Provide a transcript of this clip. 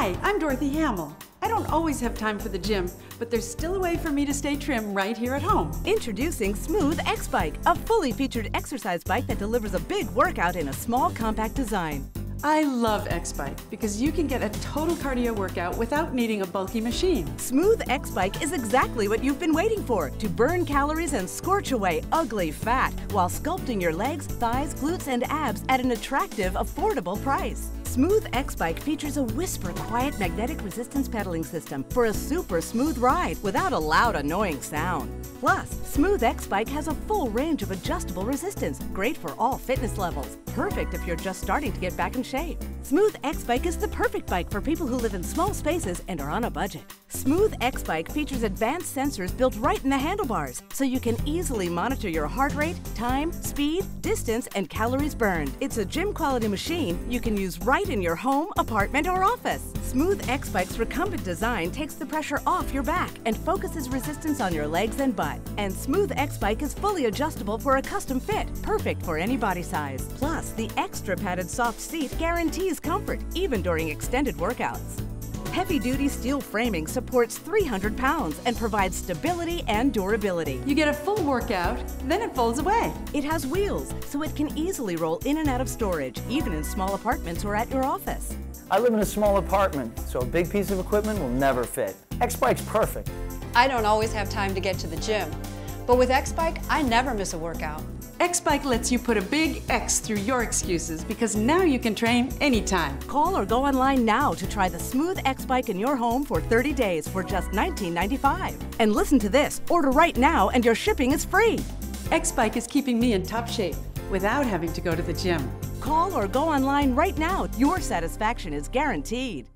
Hi, I'm Dorothy Hamill. I don't always have time for the gym, but there's still a way for me to stay trim right here at home. Introducing Smooth X Bike, a fully featured exercise bike that delivers a big workout in a small, compact design. I love X-Bike because you can get a total cardio workout without needing a bulky machine. Smooth X Bike is exactly what you've been waiting for to burn calories and scorch away ugly fat while sculpting your legs, thighs, glutes, and abs at an attractive, affordable price. Smooth X Bike features a whisper quiet magnetic resistance pedaling system for a super smooth ride without a loud, annoying sound. Plus, Smooth X Bike has a full range of adjustable resistance, great for all fitness levels. Perfect if you're just starting to get back in shape. Smooth X Bike is the perfect bike for people who live in small spaces and are on a budget. Smooth X Bike features advanced sensors built right in the handlebars, so you can easily monitor your heart rate, time, speed, distance, and calories burned. It's a gym quality machine you can use right in your home, apartment, or office. Smooth X Bike's recumbent design takes the pressure off your back and focuses resistance on your legs and butt. And Smooth X Bike is fully adjustable for a custom fit, perfect for any body size. Plus, the extra padded soft seat guarantees comfort, even during extended workouts. Heavy duty steel framing supports 300 pounds and provides stability and durability. You get a full workout, then it folds away. It has wheels, so it can easily roll in and out of storage, even in small apartments or at your office. I live in a small apartment, so a big piece of equipment will never fit. X-Bike's perfect. I don't always have time to get to the gym, but with X-Bike, I never miss a workout. X-Bike lets you put a big X through your excuses because now you can train anytime. Call or go online now to try the Smooth X Bike in your home for 30 days for just $19.95. And listen to this order right now and your shipping is free. X-Bike is keeping me in top shape without having to go to the gym. Call or go online right now. Your satisfaction is guaranteed.